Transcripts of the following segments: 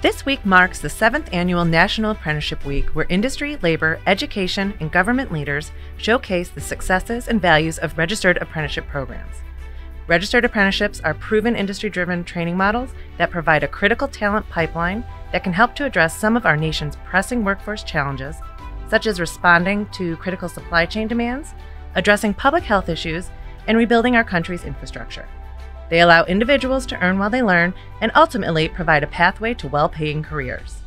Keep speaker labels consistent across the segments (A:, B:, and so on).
A: This week marks the seventh annual National Apprenticeship Week, where industry, labor, education, and government leaders showcase the successes and values of registered apprenticeship programs. Registered apprenticeships are proven industry driven training models that provide a critical talent pipeline that can help to address some of our nation's pressing workforce challenges, such as responding to critical supply chain demands, addressing public health issues, and rebuilding our country's infrastructure. They allow individuals to earn while they learn and ultimately provide a pathway to well paying careers.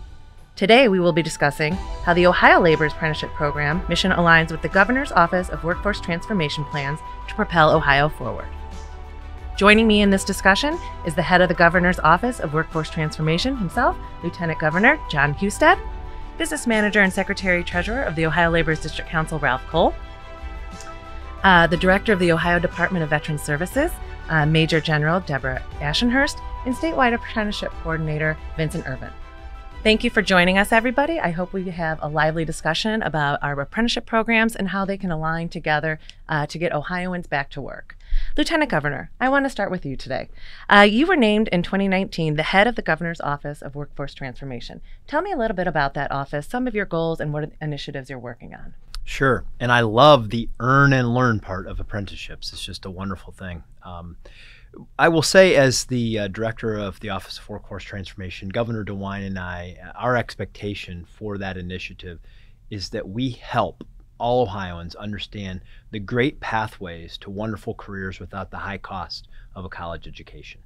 A: Today, we will be discussing how the Ohio Labor's Apprenticeship Program mission aligns with the Governor's Office of Workforce Transformation Plans to propel Ohio forward. Joining me in this discussion is the head of the Governor's Office of Workforce Transformation himself, Lieutenant Governor Jon Husted, Business Manager and Secretary Treasurer of the Ohio Labor's District Council, Ralph Cole, uh, the Director of the Ohio Department of Veteran Services, uh, Major General Deborah Ashenhurst, and Statewide Apprenticeship Coordinator Vincent Irvin. Thank you for joining us, everybody. I hope we have a lively discussion about our apprenticeship programs and how they can align together uh, to get Ohioans back to work. Lieutenant Governor, I want to start with you today. Uh, you were named in 2019 the head of the Governor's Office of Workforce Transformation. Tell me a little bit about that office, some of your goals, and what initiatives you're working on.
B: Sure. And I love the earn and learn part of apprenticeships. It's just a wonderful thing. Um, I will say, as the uh, director of the Office of Workforce Transformation, Governor DeWine and I, our expectation for that initiative is that we help all Ohioans understand the great pathways to wonderful careers without the high cost of a college education.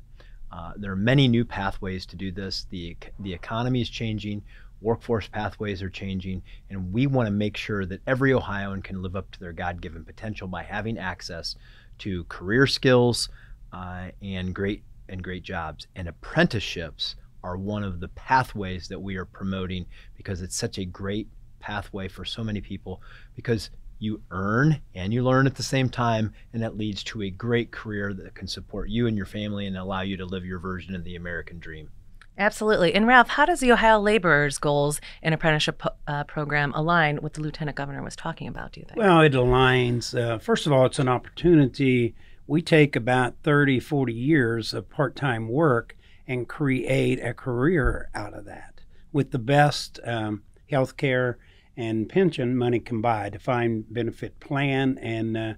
B: Uh, there are many new pathways to do this. The, the economy is changing workforce pathways are changing, and we want to make sure that every Ohioan can live up to their God given potential by having access to career skills uh, and great and great jobs. And apprenticeships are one of the pathways that we are promoting because it's such a great pathway for so many people because you earn and you learn at the same time and that leads to a great career that can support you and your family and allow you to live your version of the American dream.
A: Absolutely. And Ralph, how does the Ohio Laborers' goals and apprenticeship uh, program align with the Lieutenant Governor was talking about, do you think?
C: Well, it aligns. Uh, first of all, it's an opportunity. We take about 30, 40 years of part time work and create a career out of that with the best um, health care and pension money combined, defined benefit plan. And, uh,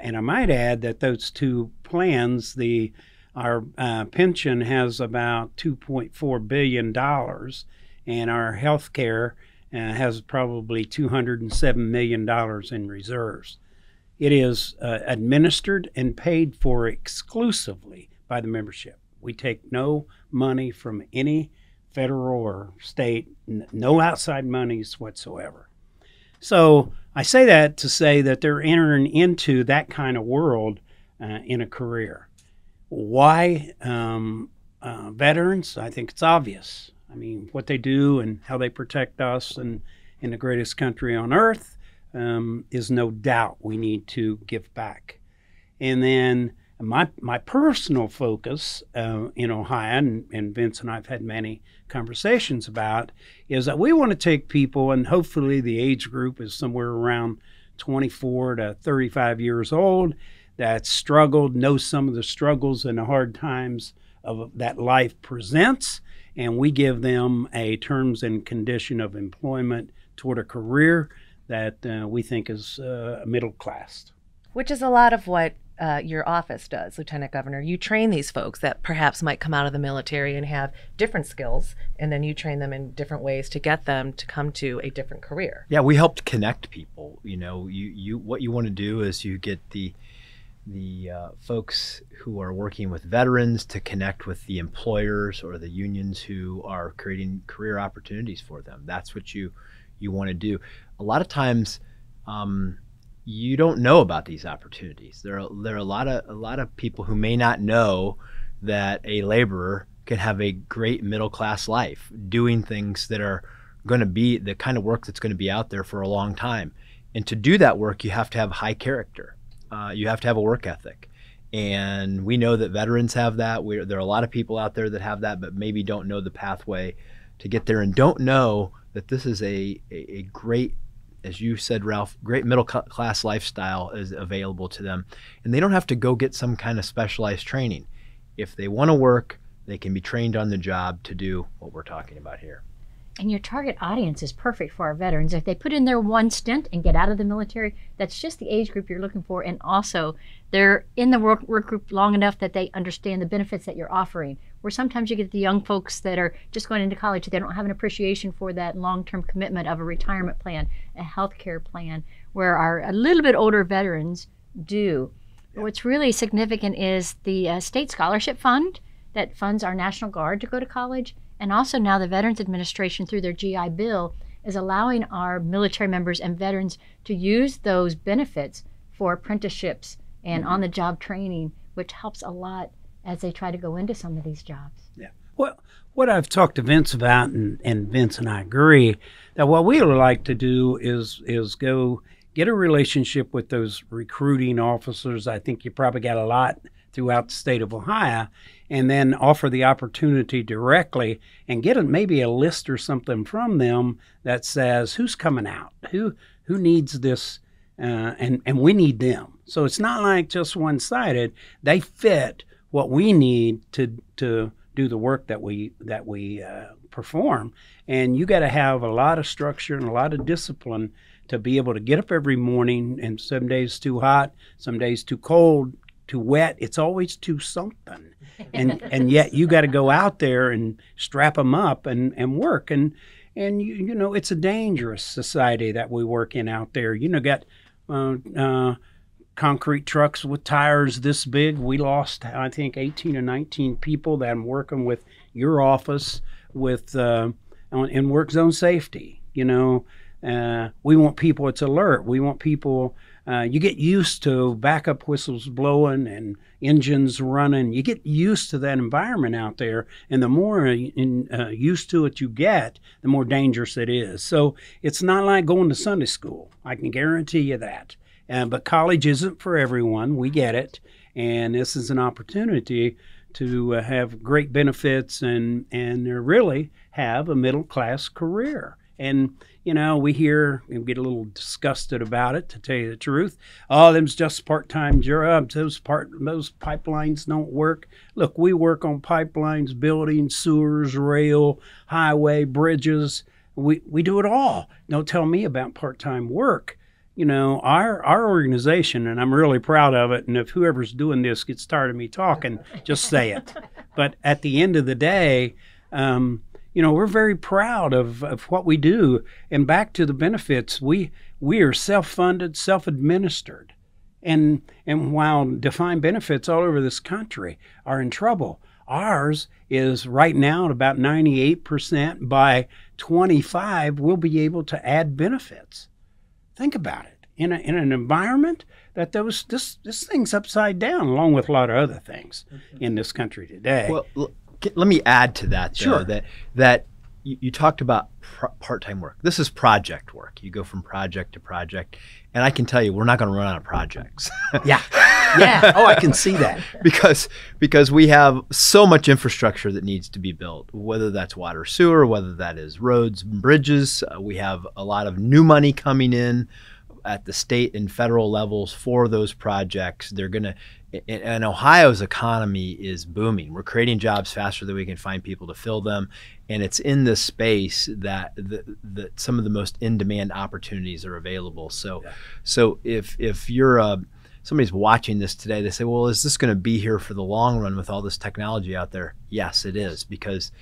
C: and I might add that those two plans, the our uh, pension has about $2.4 billion, and our health care uh, has probably $207 million in reserves. It is uh, administered and paid for exclusively by the membership. We take no money from any federal or state, no outside monies whatsoever. So I say that to say that they're entering into that kind of world uh, in a career. Why um, uh, veterans? I think it's obvious. I mean, what they do and how they protect us and in the greatest country on earth um, is no doubt we need to give back. And then my my personal focus uh, in Ohio, and, and Vince and I've had many conversations about, is that we want to take people, and hopefully the age group is somewhere around 24 to 35 years old, that struggled, know some of the struggles and the hard times of that life presents, and we give them a terms and condition of employment toward a career that uh, we think is uh, middle class.
A: Which is a lot of what uh, your office does, Lieutenant Governor. You train these folks that perhaps might come out of the military and have different skills, and then you train them in different ways to get them to come to a different career.
B: Yeah, we helped connect people. You know, you, you what you want to do is you get the the uh, folks who are working with veterans to connect with the employers or the unions who are creating career opportunities for them. That's what you you want to do. A lot of times, um, you don't know about these opportunities. There are there are a lot of a lot of people who may not know that a laborer can have a great middle class life doing things that are going to be the kind of work that's going to be out there for a long time. And to do that work, you have to have high character uh, you have to have a work ethic. And we know that veterans have that. We, there are a lot of people out there that have that, but maybe don't know the pathway to get there and don't know that this is a, a, a great, as you said, Ralph, great middle class lifestyle is available to them. And they don't have to go get some kind of specialized training. If they want to work, they can be trained on the job to do what we're talking about here.
D: And your target audience is perfect for our veterans. If they put in their one stint and get out of the military, that's just the age group you're looking for. And also, they're in the work, work group long enough that they understand the benefits that you're offering. Where sometimes you get the young folks that are just going into college, they don't have an appreciation for that long term commitment of a retirement plan, a health care plan, where our a little bit older veterans do. Yeah. What's really significant is the uh, state scholarship fund that funds our National Guard to go to college and also now the Veterans Administration, through their GI Bill, is allowing our military members and veterans to use those benefits for apprenticeships and mm-hmm. on the job training, which helps a lot as they try to go into some of these jobs.
C: Yeah. Well, what I've talked to Vince about, and, and Vince and I agree, that what we would like to do is is go get a relationship with those recruiting officers. I think you probably got a lot throughout the state of Ohio, and then offer the opportunity directly and get a, maybe a list or something from them that says who's coming out, who who needs this, uh, and and we need them. So it's not like just one sided. They fit what we need to to do the work that we that we uh, perform, and you got to have a lot of structure and a lot of discipline to be able to get up every morning. And some days too hot, some days too cold, too wet. It's always too something, and and yet you got to go out there and strap them up and and work and and you you know it's a dangerous society that we work in out there. You know, got uh, uh, concrete trucks with tires this big. We lost I think 18 or 19 people that I'm working with your office with uh, in work zone safety. You know, uh, we want people. It's alert. We want people uh, you get used to backup whistles blowing and engines running. You get used to that environment out there, and the more in, uh, used to it you get, the more dangerous it is. So it's not like going to Sunday school. I can guarantee you that. Uh, but college isn't for everyone. We get it, and this is an opportunity to uh, have great benefits and and really have a middle class career. And you know, we hear and get a little disgusted about it, to tell you the truth. Oh, them's just part-time jobs. Those part those pipelines don't work. Look, we work on pipelines, buildings, sewers, rail, highway, bridges. We we do it all. Don't tell me about part-time work. You know, our our organization, and I'm really proud of it. And if whoever's doing this gets tired of me talking, just say it. But at the end of the day, um, you know, we're very proud of, of what we do. And back to the benefits, we we are self-funded, self-administered. And and while defined benefits all over this country are in trouble, ours is right now at about 98%. By 25, we'll be able to add benefits. Think about it. In, a, in an environment that those this this thing's upside down, along with a lot of other things mm-hmm. in this country today.
B: Well, let me add to that. Though,
C: sure.
B: That that you, you talked about pr- part-time work. This is project work. You go from project to project, and I can tell you, we're not going to run out of projects.
C: yeah, yeah. Oh, I can see that
B: because because we have so much infrastructure that needs to be built. Whether that's water, sewer, whether that is roads, bridges. Uh, we have a lot of new money coming in at the state and federal levels for those projects. They're going to and Ohio's economy is booming. We're creating jobs faster than we can find people to fill them, and it's in this space that the, the, some of the most in-demand opportunities are available. So, yeah. so if if you're a somebody's watching this today, they say, "Well, is this going to be here for the long run with all this technology out there?" Yes, it is because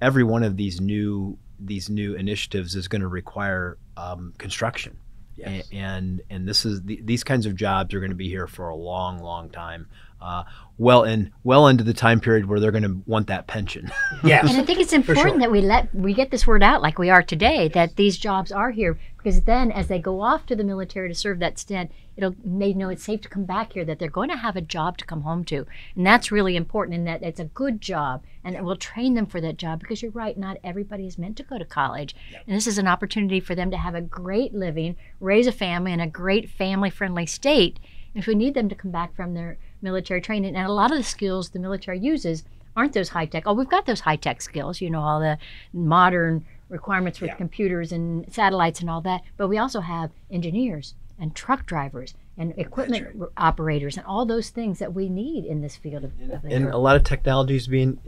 B: every one of these new these new initiatives is going to require um, construction. Yes. And and this is the, these kinds of jobs are going to be here for a long, long time. Uh, well in well into the time period where they're going to want that pension.
C: yes.
D: And I think it's important sure. that we let we get this word out like we are today that these jobs are here because then as they go off to the military to serve that stint, it'll they know it's safe to come back here that they're going to have a job to come home to. And that's really important in that it's a good job and it will train them for that job because you're right, not everybody is meant to go to college. Yep. And this is an opportunity for them to have a great living, raise a family in a great family friendly state. If we need them to come back from their military training. And a lot of the skills the military uses aren't those high tech. Oh, we've got those high tech skills, you know, all the modern requirements with yeah. computers and satellites and all that. But we also have engineers and truck drivers and equipment right. operators and all those things that we need in this field of,
B: of and a lot of technology is being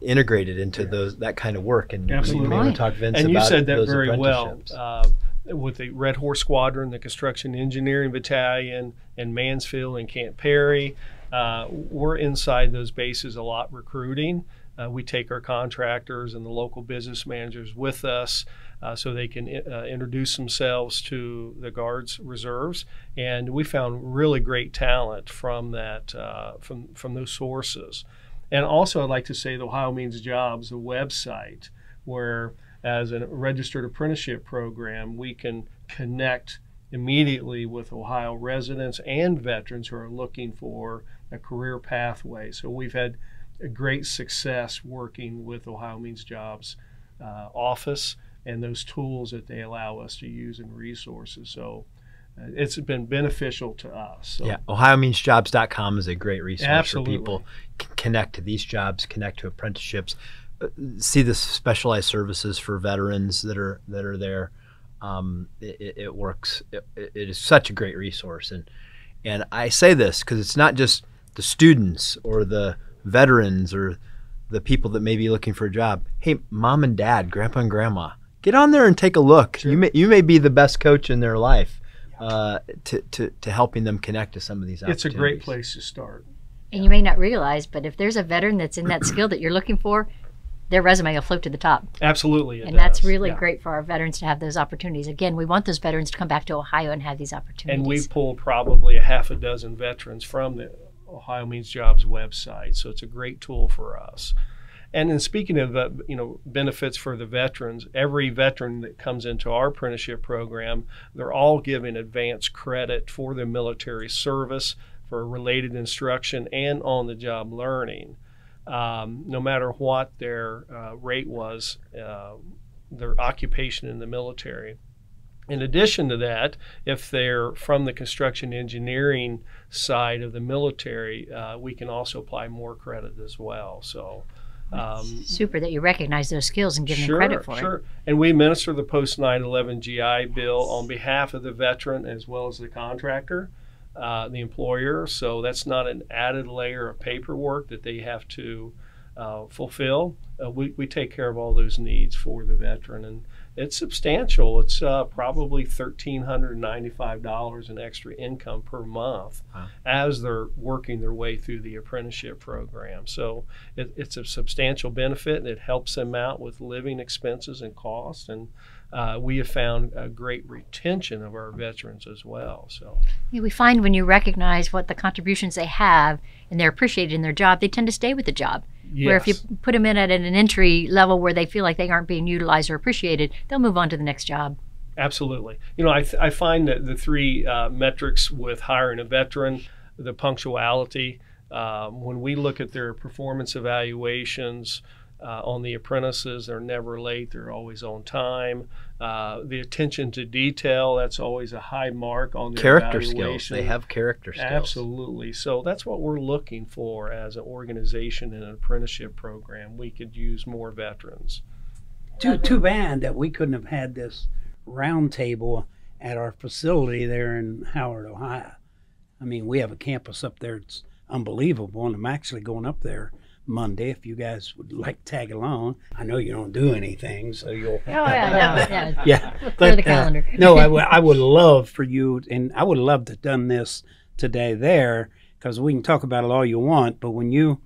B: integrated into those that kind of work. And
E: Absolutely.
B: maybe we'll talk Vince
E: and you said that very well. Uh, with the Red Horse Squadron, the Construction Engineering Battalion, and Mansfield and Camp Perry, uh, we're inside those bases a lot recruiting. Uh, we take our contractors and the local business managers with us uh, so they can uh, introduce themselves to the Guards Reserves, and we found really great talent from that uh, from from those sources. And also, I'd like to say the Ohio Means Jobs, a website where as a registered apprenticeship program, we can connect immediately with Ohio residents and veterans who are looking for a career pathway. So we've had a great success working with Ohio Means Jobs uh, office and those tools that they allow us to use and resources. So uh, it's been beneficial to us. So
B: yeah, OhioMeansJobs.com is a great resource
E: Absolutely.
B: for people c- connect to these jobs, connect to apprenticeships, uh, see the specialized services for veterans that are that are there. Um, it, it- works. It, it is such a great resource, and and I say this because it's not just the students or the veterans or the people that may be looking for a job. Hey, mom and dad, grandpa and grandma, get on there and take a look.
E: Sure.
B: You may you may be the best coach in their life uh, to, to to helping them connect to some of these.
E: it's a great place to start.
D: And you may not realize, but if there's a veteran that's in that skill that you're looking for, their resume will float to the top.
E: Absolutely. it
D: and that's really
E: Yeah.
D: great for our veterans to have those opportunities. Again, we want those veterans to come back to Ohio and have these opportunities.
E: And we've pulled probably a half a dozen veterans from the Ohio Means Jobs website, so it's a great tool for us. And in speaking of uh, you know benefits for the veterans, every veteran that comes into our apprenticeship program, they're all given advance credit for their military service, for related instruction, and on-the-job learning. Um, no matter what their uh, rate was, uh, their occupation in the military. In addition to that, if they're from the construction engineering side of the military, uh, we can also apply more credit as well. So, um,
D: Super that you recognize those skills and give
E: sure,
D: them credit for it.
E: sure.
D: it.
E: And we administer the post 9/11 GI Bill on behalf of the veteran as well as the contractor, uh, the employer. So that's not an added layer of paperwork that they have to uh, fulfill. Uh, we, we take care of all those needs for the veteran, and it's substantial. It's uh, probably thirteen hundred ninety-five dollars in extra income per month
B: Wow.
E: as they're working their way through the apprenticeship program. So it, it's a substantial benefit, and it helps them out with living expenses and costs. And uh, we have found a great retention of our veterans as well. So
D: Yeah, we find when you recognize what the contributions they have and they're appreciated in their job, they tend to stay with the job. Where if you put them in at an entry level where they feel like they aren't being utilized or appreciated, they'll move on to the next job.
E: Absolutely. You know, I, th- I find that the three uh, metrics with hiring a veteran, the punctuality, um, when we look at their performance evaluations uh, on the apprentices, they're never late, they're always on time. Uh, the attention to detail, that's always a high mark on their
B: Character skills.
E: evaluation.
B: They have character skills.
E: Absolutely. So that's what we're looking for as an organization in an apprenticeship program. We could use more veterans.
C: Too too bad that we couldn't have had this round table at our facility there in Howard, Ohio. I mean, we have a campus up there. It's unbelievable, and I'm actually going up there Monday. If you guys would like to tag along, I know you don't do anything, so you'll.
D: Oh, yeah, no, uh, yeah.
C: yeah,
D: Clear the uh, calendar.
C: no, I would I would love for you, and I would love to have done this today there because we can talk about it all you want. But when you,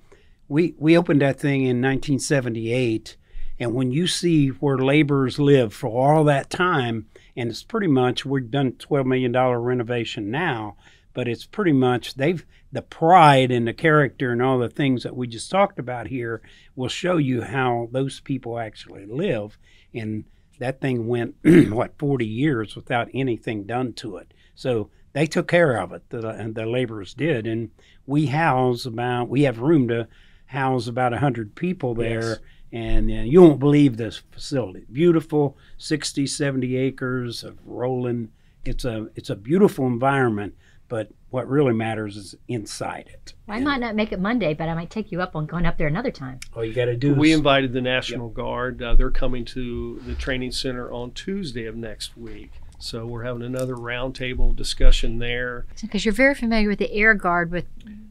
C: we we opened that thing in 1978, and when you see where laborers live for all that time, and it's pretty much we've done 12 million dollar renovation now, but it's pretty much they've the pride and the character and all the things that we just talked about here will show you how those people actually live. And that thing went what 40 years without anything done to it. So they took care of it the, and the laborers did. And we house about we have room to house about 100 people there.
E: Yes.
C: and uh, you won't believe this facility. Beautiful 60 70 acres of rolling. It's a it's a beautiful environment but what really matters is inside it
D: I might not make it Monday, but I might take you up on going up there another time.
C: all you got to do
E: We
C: is
E: invited the National Guard. Uh, they're coming to the training center on Tuesday of next week. So we're having another roundtable discussion there.
D: Because you're very familiar with the Air Guard with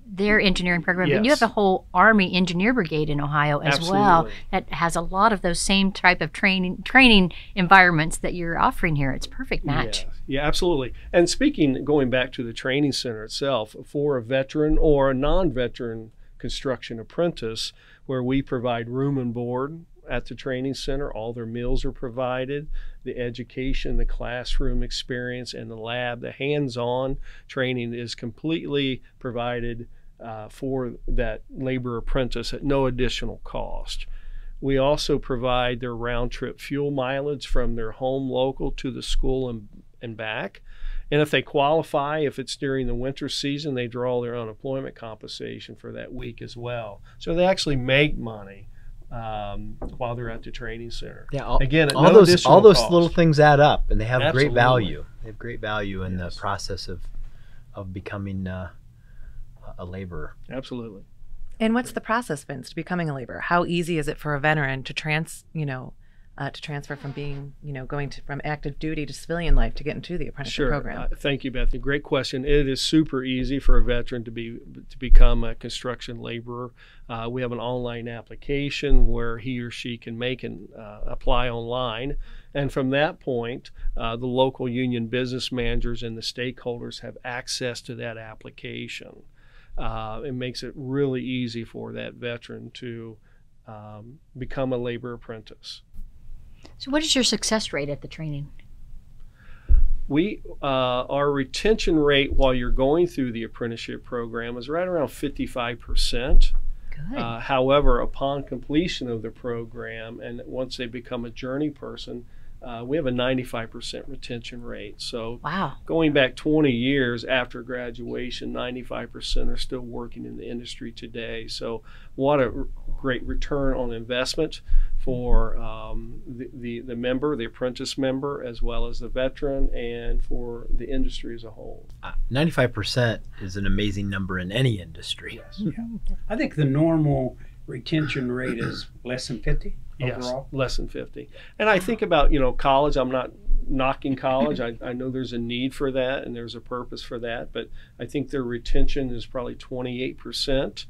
D: their engineering program. But you have a whole Army Engineer Brigade in Ohio as well that has a lot of those same type of training training environments that you're offering here. It's a perfect match.
E: Yeah, yeah, absolutely. And speaking, going back to the training center itself, for a veteran or a non-veteran construction apprentice, where we provide room and board at the training center, all their meals are provided, the education, the classroom experience, and the lab, the hands-on training is completely provided uh, for that labor apprentice at no additional cost. We also provide their round trip fuel mileage from their home local to the school and, and back. And if they qualify, if it's during the winter season, they draw their unemployment compensation for that week as well. So they actually make money um, while they're at the training center.
B: Yeah, all,
E: Again,
B: all
E: no
B: those all those
E: cost.
B: little things add up, and they have
E: Absolutely.
B: great value. They have great value in
E: Yes.
B: the process of of becoming uh, a laborer.
E: Absolutely.
A: And what's the process, Vince, to becoming a laborer? How easy is it for a veteran to trans, you know, uh, to transfer from being, you know, going to from active duty to civilian life to get into the apprenticeship
E: Sure.
A: program?
E: Uh, thank you, Bethany. Great question. It is super easy for a veteran to be to become a construction laborer. Uh, we have an online application where he or she can make and uh, apply online, and from that point, uh, the local union business managers and the stakeholders have access to that application. Uh, it makes it really easy for that veteran to um, become a labor apprentice.
D: So, what is your success rate at the training?
E: We uh, our retention rate while you're going through the apprenticeship program is right around 55 percent.
D: Good.
E: Uh, however, upon completion of the program and once they become a journey person, uh, we have a 95 percent retention rate. So
D: wow.
E: going back 20 years after graduation, 95 percent are still working in the industry today. So what a r- great return on investment for um, the, the, the member, the apprentice member, as well as the veteran, and for the industry as a whole.
B: Ninety-five percent is an amazing number in any industry.
E: Yes.
C: I think the normal retention rate is less than 50
E: Yes,
C: overall.
E: less than 50. And I think about, you know, college, I'm not knocking college. I, I know there's a need for that and there's a purpose for that, but I think their retention is probably 28%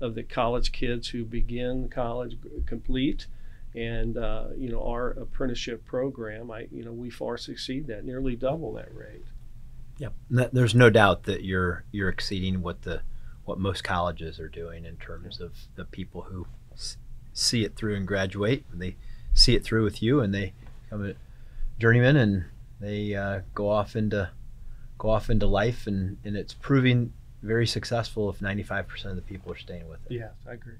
E: of the college kids who begin college complete. And, uh, you know, our apprenticeship program, I, you know, we far succeed that, nearly double that rate.
B: Yep. N- There's no doubt that you're you're exceeding what the what most colleges are doing in terms of the people who s- see it through and graduate. They see it through with you, and they become a journeyman, and they uh, go off into go off into life, and, and it's proving very successful if 95% of the people are staying with it.
E: Yes, I agree.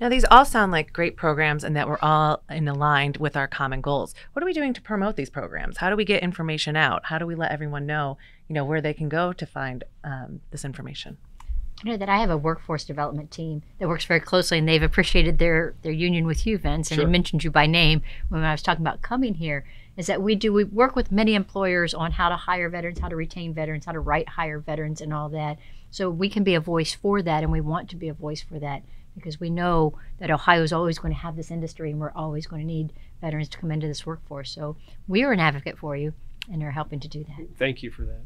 A: Now, these all sound like great programs and that we're all in aligned with our common goals. What are we doing to promote these programs? How do we get information out? How do we let everyone know, you know, where they can go to find um, this information?
D: I know that I have a workforce development team that works very closely, and they've appreciated their their union with you, Vince, and
E: Sure.
D: they mentioned you by name when I was talking about coming here. Is that we do we work with many employers on how to hire veterans, how to retain veterans, how to write hire veterans, and all that. So we can be a voice for that, and we want to be a voice for that because we know that Ohio is always going to have this industry, and we're always going to need veterans to come into this workforce. So we are an advocate for you, and are helping to do that.
E: Thank you for that.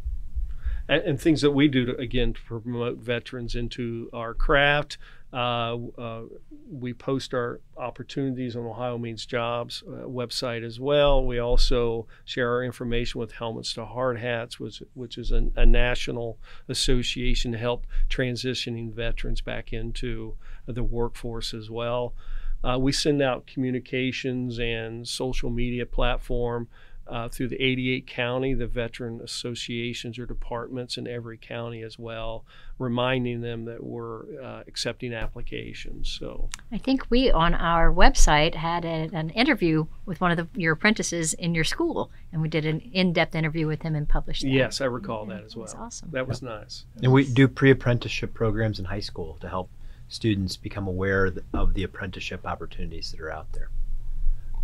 E: And, and things that we do to, again to promote veterans into our craft. Uh, uh, we post our opportunities on Ohio Means Jobs uh, website as well. We also share our information with Helmets to Hard Hats, which which is a, a national association to help transitioning veterans back into the workforce as well. Uh, we send out communications and social media platform uh, through the 88 county, the veteran associations or departments in every county as well, reminding them that we're uh, accepting applications. So,
D: I think we on our website had a, an interview with one of the, your apprentices in your school, and we did an in-depth interview with him and published that.
E: yes, I recall that as
D: That was
E: well.
D: awesome.
E: That was nice.
B: And we do pre-apprenticeship programs in high school to help students become aware of the apprenticeship opportunities that are out there.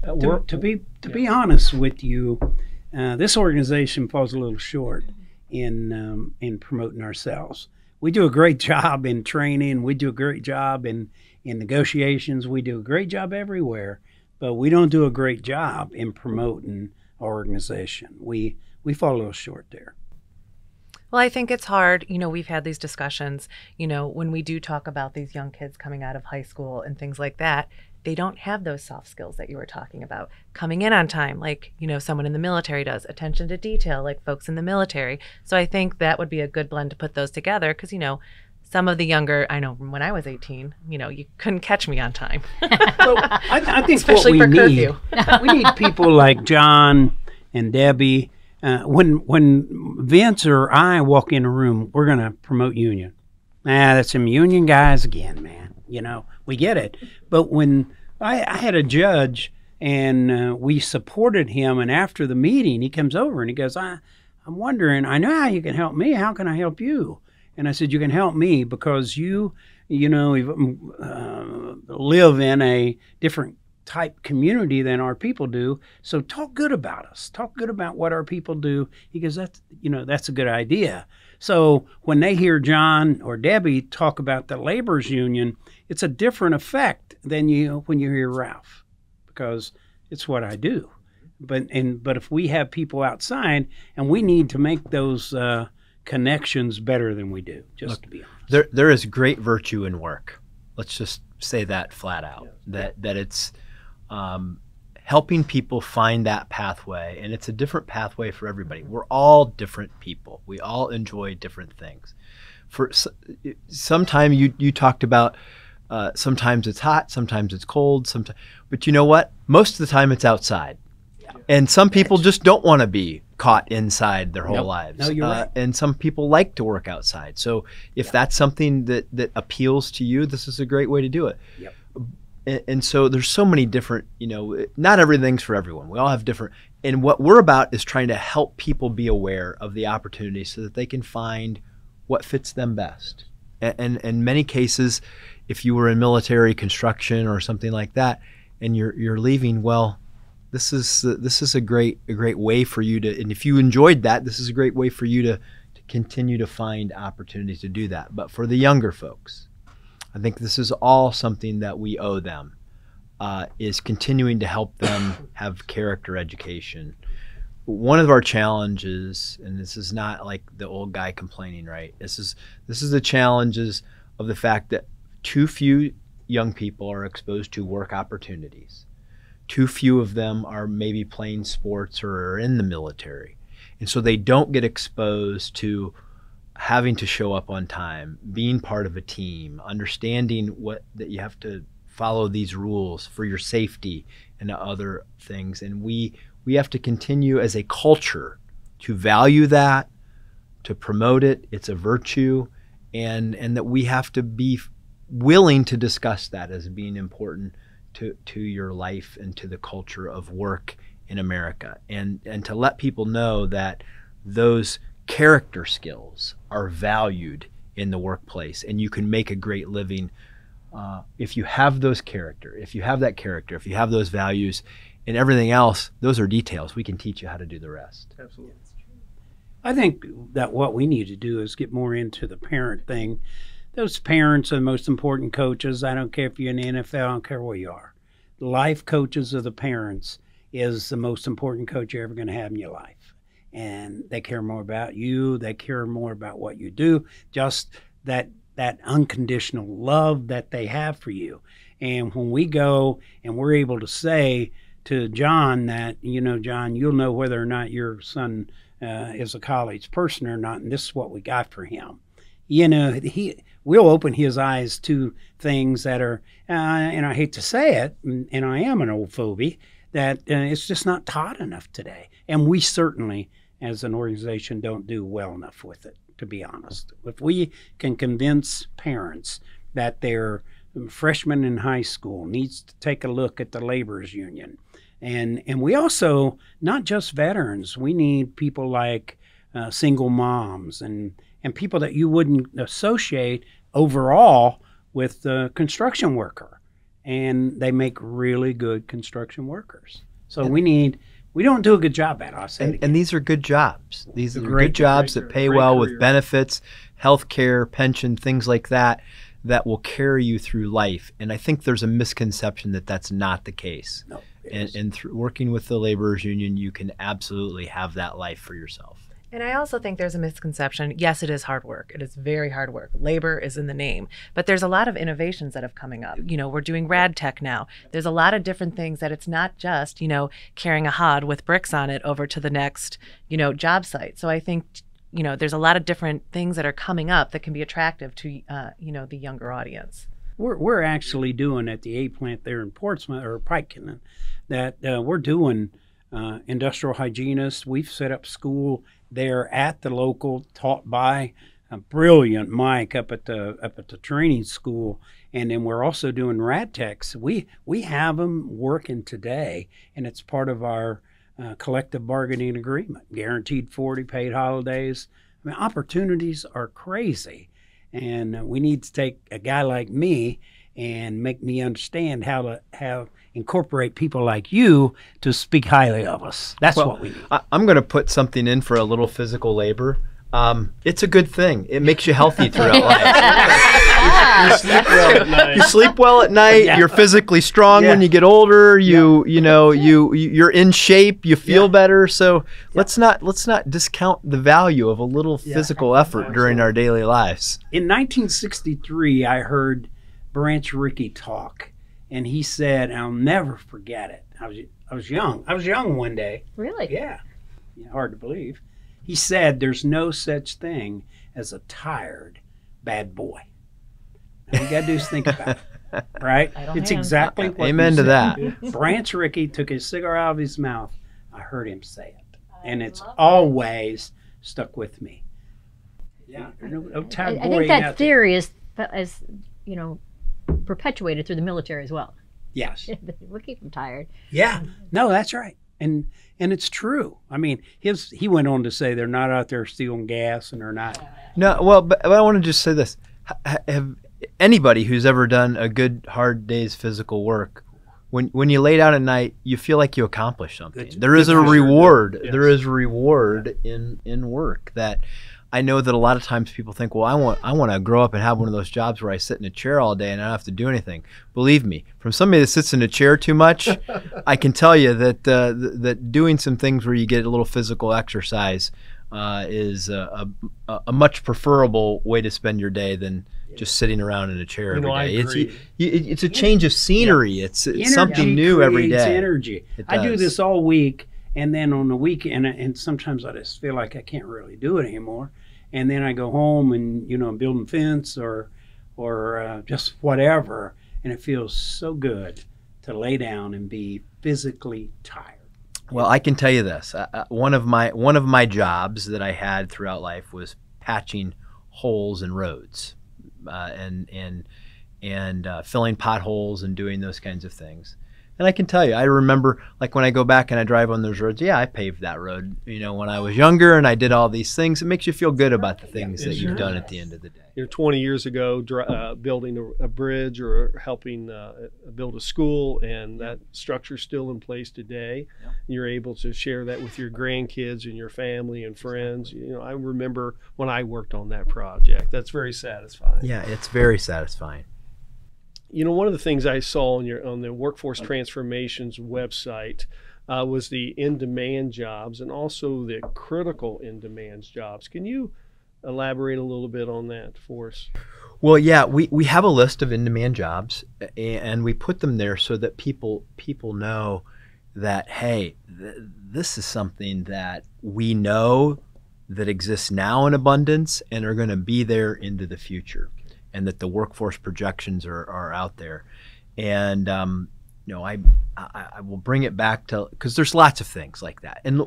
E: Uh,
C: To,
E: we're-
C: to be to be honest with you, uh, this organization falls a little short in um, in promoting ourselves. We do a great job in training. We do a great job in in negotiations. We do a great job everywhere, but we don't do a great job in promoting our organization. We we fall a little short there.
A: Well, I think it's hard. You know, we've had these discussions, you know, when we do talk about these young kids coming out of high school and things like that, they don't have those soft skills that you were talking about. Coming in on time, like, you know, someone in the military does, attention to detail, like folks in the military. So I think that would be a good blend to put those together because, you know, some of the younger, I know when I was 18, you know, you couldn't catch me on time.
C: well, I, I think
A: Especially
C: what we
A: for
C: need, we need people like Jon and Debbie. Uh, when when Vince or I walk in a room, we're going to promote union. Ah, that's some union guys again, man. You know, we get it. But when I, I had a judge and uh, we supported him, and after the meeting, he comes over and he goes, I, I'm wondering, I know how you can help me. How can I help you? And I said, You can help me because you, you know, uh, live in a different type community than our people do. So talk good about us. Talk good about what our people do. He goes, That's, you know, that's a good idea. So when they hear Jon or Debbie talk about the laborers union, it's a different effect than you when you hear Ralph, because it's what I do. But and but if we have people outside, and we need to make those uh, connections better than we do, just Look, to be honest.
B: There there is great virtue in work. Let's just say that flat out. Yeah. That that it's um, helping people find that pathway and it's a different pathway for everybody. We're all different people. We all enjoy different things. For sometime you you talked about uh, sometimes it's hot sometimes it's cold sometimes but you know what? Most of the time it's outside. Yeah. and some people just don't want to be caught inside their whole lives
C: no, you're uh, right.
B: and some people like to work outside. So if yeah. that's something that that appeals to you this is a great way to do it.
C: Yep
B: and, so there's so many different you know not everything's for everyone. We all have different and what we're about is trying to help people be aware of the opportunities so that they can find what fits them best. And, and in many cases if you were in military construction or something like that and you're you're leaving well this is this is a great a great way for you to and if you enjoyed that this is a great way for you to to continue to find opportunities to do that. But for the younger folks I think this is all something that we owe them. Uh, is continuing to help them have character education. One of our challenges, and this is not like the old guy complaining, right? This is this is the challenges of the fact that too few young people are exposed to work opportunities. Too few of them are maybe playing sports or are in the military. And so they don't get exposed to having to show up on time, being part of a team, understanding what that you have to follow these rules for your safety and other things. And we we have to continue as a culture to value that, to promote it. It's a virtue, and and that we have to be willing to discuss that as being important to to your life and to the culture of work in America, and and to let people know that those character skills are valued in the workplace and you can make a great living uh, if you have those character if you have that character if you have those values and everything else those are details. We can teach you how to do the rest.
E: Absolutely.
C: I think that what we need to do is get more into the parent thing. Those parents are the most important coaches. I don't care if you're in the nfl i don't care where you are. Life coaches of the parents is the most important coach you're ever going to have in your life and they care more about you. They care more about what you do. Just that that unconditional love that they have for you. And when we go and we're able to say to John that, you know, John, you'll know whether or not your son uh, is a college person or not, and this is what we got for him. You know, he will open his eyes to things that are, uh, and I hate to say it, and, I am an old phobie, that uh, it's just not taught enough today. And we certainly as an organization don't do well enough with it, to be honest. If we can convince parents that their freshman in high school needs to take a look at the laborers union, and and we also not just veterans, we need people like uh, single moms and and people that you wouldn't associate overall with the construction worker, and they make really good construction workers. So we need we don't do a good job at us.
B: And, and, these are good jobs. These are great, good jobs great, that pay well career. with benefits, health care, pension, things like that, that will carry you through life. And I think there's a misconception that that's not the case.
C: No,
B: and, and through working with the laborers union, you can absolutely have that life for yourself.
A: And I also think there's a misconception. Yes, it is hard work. It is very hard work. Labor is in the name, but there's a lot of innovations that have coming up. You know, we're doing rad tech now. There's a lot of different things that it's not just, you know, carrying a hod with bricks on it over to the next, you know, job site. So I think you know, there's a lot of different things that are coming up that can be attractive to, uh, you know, the younger audience.
C: We're, we're actually doing at the A plant there in Portsmouth or Piketon that uh, we're doing uh, industrial hygienists. We've set up school there at the local, taught by a brilliant Mike up at the up at the training school, and then we're also doing rad techs. We we have them working today, and it's part of our uh, collective bargaining agreement, guaranteed 40 paid holidays. I mean, opportunities are crazy. And we need to take a guy like me and make me understand how to have incorporate people like you to speak highly of us. That's well, what we need. I,
B: I'm going to put something in for a little physical labor. Um, it's a good thing. It makes you healthy throughout life. you, sleep well at night. You sleep well at night. Yeah. You're physically strong yeah. when you get older. You yeah. you know you you're in shape. You feel better. So let's not let's not discount the value of a little physical effort during our daily lives.
C: In 1963, I heard Branch Rickey talk, and he said, "I'll never forget it." I was I was young. I was young one day.
D: Really?
C: Yeah. hard to believe. He said there's no such thing as a tired bad boy. All you got to do is think about it, right? It's exactly what
B: Amen to that.
C: Branch Rickey took his cigar out of his mouth. I heard him say it, and it's always stuck with me.
D: Yeah, no, no tired I, I think that theory is, is, you know, perpetuated through the military as well.
C: Yes,
D: we'll keep them tired.
C: Yeah, no, that's right and and it's true. I mean, his he went on to say they're not out there stealing gas and they're not.
B: No, well, but, but I want to just say this: have anybody who's ever done a good hard day's physical work, when when you lay down at night, you feel like you accomplished something. Good, there is a reward. Yes. There is a reward in in work that I know that a lot of times people think, well, I want I want to grow up and have one of those jobs where I sit in a chair all day and I don't have to do anything. Believe me, from somebody that sits in a chair too much, I can tell you that uh, th- that doing some things where you get a little physical exercise uh, is a, a, a, much preferable way to spend your day than just sitting around in a chair you every day. It's, you, it's a change of scenery. Yeah. It's, it's something new every day.
C: Energy. I do this all week and then on the weekend, and sometimes I just feel like I can't really do it anymore. And then I go home and you know I'm building fence or or uh, just whatever, and it feels so good to lay down and be physically tired.
B: Well, I can tell you this: uh, uh, one of my one of my jobs that I had throughout life was patching holes in roads, uh, and and and uh, filling potholes and doing those kinds of things. And I can tell you, I remember like when I go back and I drive on those roads, yeah, I paved that road, you know, when I was younger and I did all these things. It makes you feel good about the things yeah, that you've done at the end of the day.
E: You know, 20 years ago, uh, building a, a, bridge or helping uh, build a school, and that structure's still in place today. Yeah. You're able to share that with your grandkids and your family and friends. You know, I remember when I worked on that project. That's very satisfying.
B: Yeah, it's very satisfying
E: you know, one of the things I saw on your on the Workforce Transformations website uh, was the in-demand jobs and also the critical in-demand jobs. Can you elaborate a little bit on that for us?
B: Well, yeah, we, we have a list of in-demand jobs, and we put them there so that people people know that hey, th- this is something that we know that exists now in abundance and are going to be there into the future and that the workforce projections are, are out there. And um, you know, I, I, I will bring it back to because there's lots of things like that. And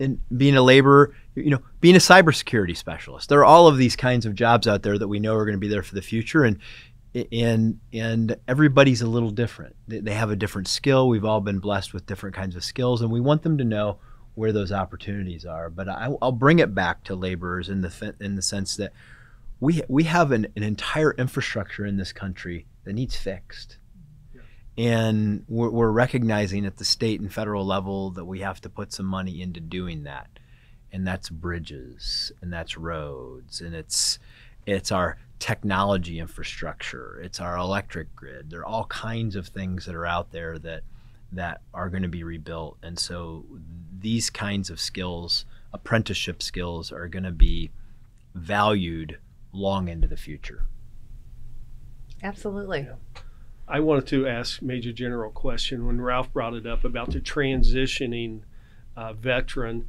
B: and being a laborer, you know, being a cybersecurity specialist, there are all of these kinds of jobs out there that we know are going to be there for the future, and and and everybody's a little different. They have a different skill. We've all been blessed with different kinds of skills, and we want them to know where those opportunities are. But I, will bring it back to laborers in the in the sense that we we have an, an entire infrastructure in this country that needs fixed. And we're, we're, recognizing at the state and federal level that we have to put some money into doing that. And that's bridges and that's roads and it's it's our technology infrastructure, it's our electric grid. There are all kinds of things that are out there that that are going to be rebuilt. And so these kinds of skills apprenticeship skills are going to be valued long into the future.
A: Absolutely.
E: Yeah. I wanted to ask Major General a question when Ralph brought it up about the transitioning uh, veteran.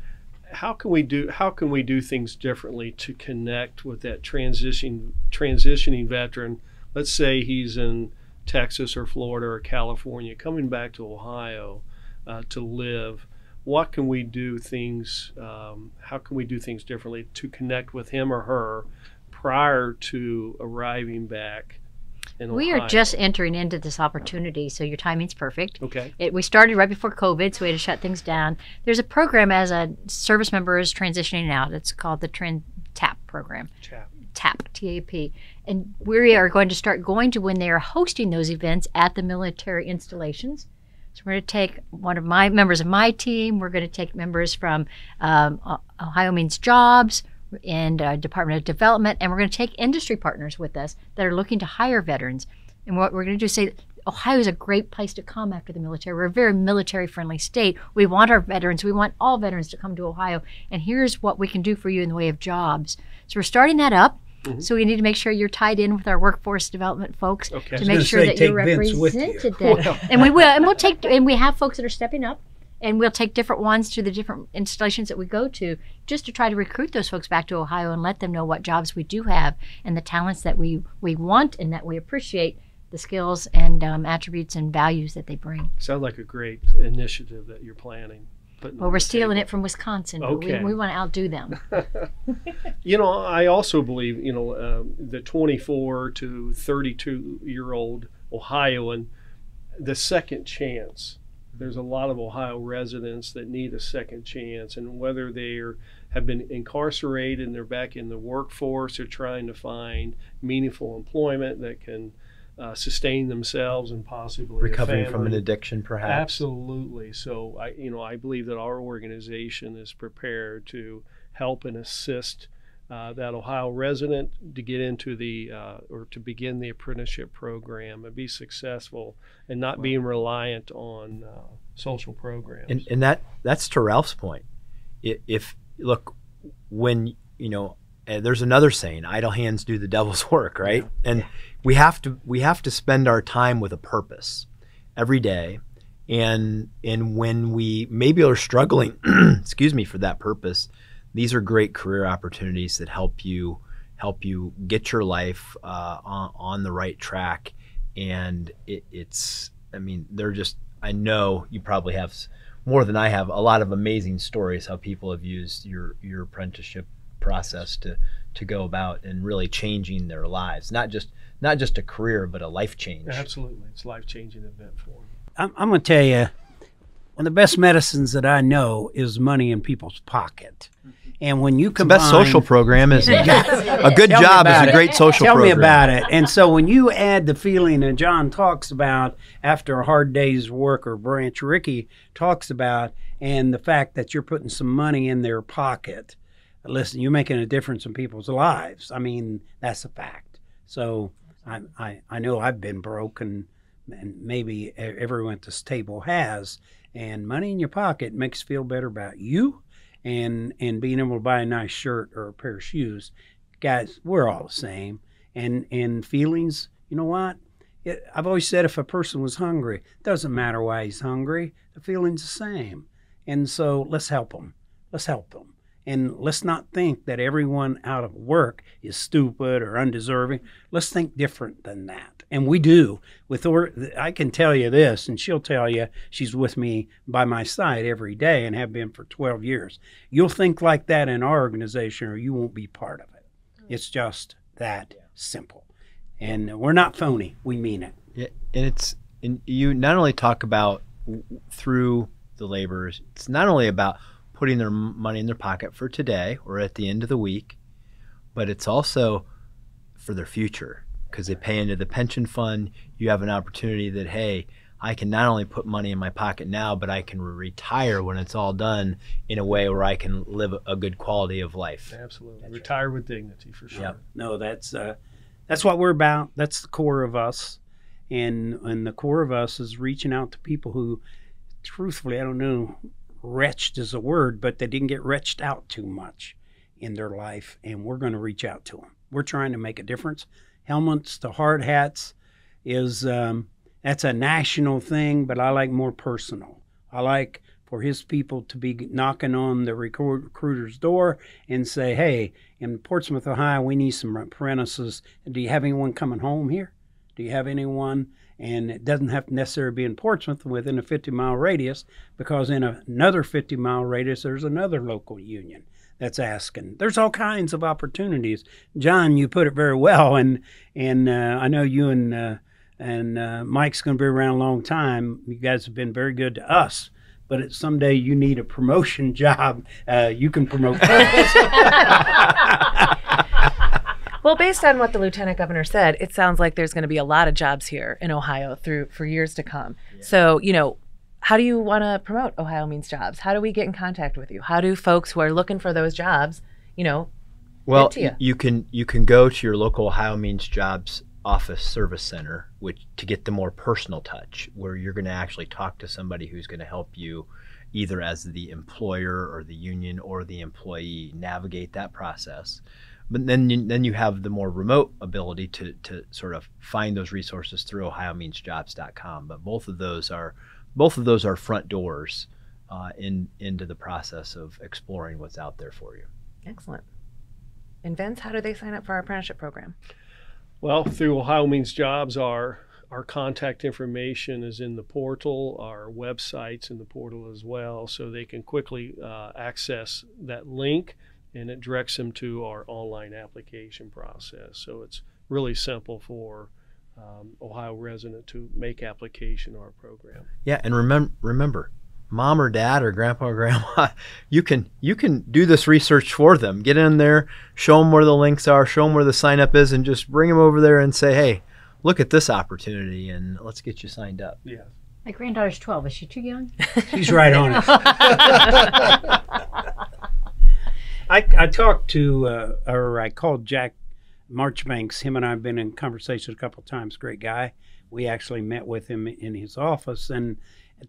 E: How can we do how can we do things differently to connect with that transition transitioning veteran? Let's say he's in Texas or Florida or California, coming back to Ohio uh, to live. What can we do things? Um, how can we do things differently to connect with him or her prior to arriving back?
D: we are just entering into this opportunity, so your timing's perfect.
E: Okay.
D: It, we started right before COVID, so we had to shut things down. There's a program as a service member is transitioning out. It's called the Trend TAP program.
E: TAP.
D: TAP, T-A-P. And we are going to start going to when they are hosting those events at the military installations. So we're going to take one of my members of my team. We're going to take members from um, Ohio Means Jobs and uh, Department of Development, and we're going to take industry partners with us that are looking to hire veterans. And what we're going to do is say Ohio is a great place to come after the military. We're a very military friendly state. We want our veterans, we want all veterans to come to Ohio. And here's what we can do for you in the way of jobs. So we're starting that up. Mm-hmm. So we need to make sure you're tied in with our workforce development folks
E: okay.
D: to make sure
C: say,
D: that you're represented. You. Well. and we will, and we'll take, and we have folks that are stepping up and we'll take different ones to the different installations that we go to just to try to recruit those folks back to Ohio and let them know what jobs we do have and the talents that we, we want and that we appreciate the skills and um, attributes and values that they bring.
E: Sounds like a great initiative that you're planning.
D: Well, we're stealing table. it from Wisconsin.
E: Okay.
D: We, we, want to outdo them.
E: you know, I also believe, you know, um, the 24 to 32 year old Ohioan, the second chance there's a lot of Ohio residents that need a second chance, and whether they are, have been incarcerated and they're back in the workforce or trying to find meaningful employment that can uh, sustain themselves and possibly
B: recovering from an addiction, perhaps.
E: Absolutely. So I, you know, I believe that our organization is prepared to help and assist uh, that Ohio resident to get into the uh, or to begin the apprenticeship program and be successful and not wow. being reliant on uh, social programs.
B: And, and, that that's to Ralph's point. If look, when you know, there's another saying: "Idle hands do the devil's work." Right? Yeah. And we have to we have to spend our time with a purpose every day. And and when we maybe are struggling, excuse me, for that purpose, these are great career opportunities that help you help you get your life uh, on, on, the right track. And it, it's, I mean, they're just, I know you probably have more than I have a lot of amazing stories how people have used your, your apprenticeship process to, to go about and really changing their lives. Not just, not just a career, but a life change.
E: Absolutely. It's a life changing event for them.
C: I'm, I'm going to tell you, one of the best medicines that I know is money in people's pocket. And when you combine,
B: the best social program is a good job is a great social program.
C: Tell
B: program.
C: me about it. And so when you add the feeling that Jon talks about after a hard day's work, or Branch Rickey talks about, and the fact that you're putting some money in their pocket, listen, you're making a difference in people's lives. I mean, that's a fact. So I, I, I know I've been broke, and, and maybe everyone at this table has. And money in your pocket makes you feel better about you and and being able to buy a nice shirt or a pair of shoes guys we're all the same. And and feelings you know what? It, i've always said if a person was hungry it doesn't matter why he's hungry the feeling's the same. And so let's help them let's help them and let's not think that everyone out of work is stupid or undeserving. Let's think different than that and we do with or I can tell you this, and she'll tell you she's with me by my side every day and have been for 12 years. You'll think like that in our organization, or you won't be part of it. Mm. It's just that simple, and we're not phony. We mean it.
B: Yeah, and it's and you not only talk about through the laborers. It's not only about putting their money in their pocket for today or at the end of the week, but it's also for their future because they pay into the pension fund. You have an opportunity that, hey, I can not only put money in my pocket now, but I can retire when it's all done in a way where I can live a good quality of life.
E: Absolutely, that's retire right. with dignity for sure. Yep.
C: No, that's uh, that's what we're about. That's the core of us, and and the core of us is reaching out to people who, truthfully, I don't know wretched is a word, but they didn't get wretched out too much in their life, and we're going to reach out to them. We're trying to make a difference. Helmets to hard hats is um, that's a national thing, but I like more personal. I like for his people to be knocking on the recruiter's door and say, "Hey, in Portsmouth, Ohio, we need some apprentices. Do you have anyone coming home here? Do you have anyone?" And it doesn't have to necessarily be in Portsmouth within a 50 mile radius, because in another 50 mile radius, there's another local union that's asking. There's all kinds of opportunities. Jon, you put it very well, and and uh, I know you and uh, and uh, Mike's going to be around a long time. You guys have been very good to us. But if someday you need a promotion job, uh, you can promote.
A: well, based on what the lieutenant governor said, it sounds like there's going to be a lot of jobs here in Ohio through for years to come. Yeah. So, you know, how do you want to promote Ohio Means Jobs? How do we get in contact with you? How do folks who are looking for those jobs, you know,
B: well,
A: you?
B: you can you can go to your local Ohio Means Jobs office service center which to get the more personal touch where you're going to actually talk to somebody who's going to help you either as the employer or the union or the employee navigate that process but then you, then you have the more remote ability to, to sort of find those resources through ohiomeansjobs.com but both of those are both of those are front doors uh, in into the process of exploring what's out there for you
A: excellent and vince how do they sign up for our apprenticeship program
E: well, through Ohio Means Jobs, our our contact information is in the portal. Our website's in the portal as well, so they can quickly uh, access that link, and it directs them to our online application process. So it's really simple for um, Ohio resident to make application to our program.
B: Yeah, and remember, remember, mom or dad or grandpa or grandma, you can you can do this research for them. Get in there, show them where the links are, show them where the sign up is, and just bring them over there and say, hey, look at this opportunity, and let's get you signed up.
E: Yeah.
D: My granddaughter's 12. Is she too young?
C: She's right on it. I, I talked to, uh, or I called Jack Marchbanks. Him and I have been in conversation a couple of times. Great guy. We actually met with him in his office, and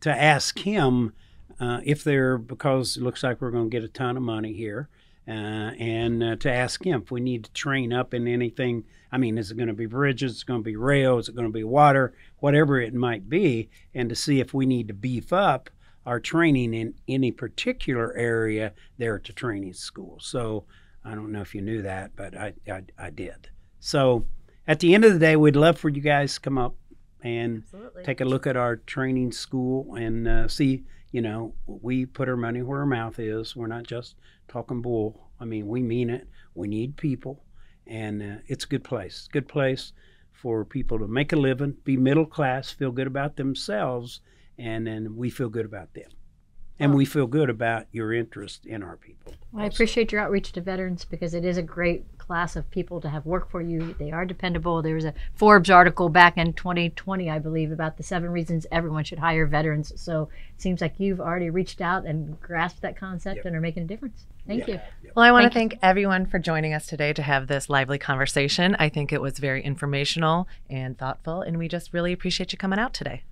C: to ask him uh, if they're because it looks like we're going to get a ton of money here, uh, and uh, to ask him if we need to train up in anything. I mean, is it going to be bridges? Is it going to be rail? Is it going to be water? Whatever it might be, and to see if we need to beef up our training in any particular area there at the training school. So I don't know if you knew that, but I, I, I did. So at the end of the day, we'd love for you guys to come up and Absolutely. take a look at our training school and uh, see, you know, we put our money where our mouth is. We're not just talking bull. I mean, we mean it. We need people, and uh, it's a good place. Good place for people to make a living, be middle class, feel good about themselves, and then we feel good about them. And we feel good about your interest in our people.
D: Well, I appreciate your outreach to veterans because it is a great class of people to have work for you. They are dependable. There was a Forbes article back in 2020, I believe, about the seven reasons everyone should hire veterans. So it seems like you've already reached out and grasped that concept yep. and are making a difference. Thank yeah. you.
A: Well, I want to thank you. everyone for joining us today to have this lively conversation. I think it was very informational and thoughtful, and we just really appreciate you coming out today.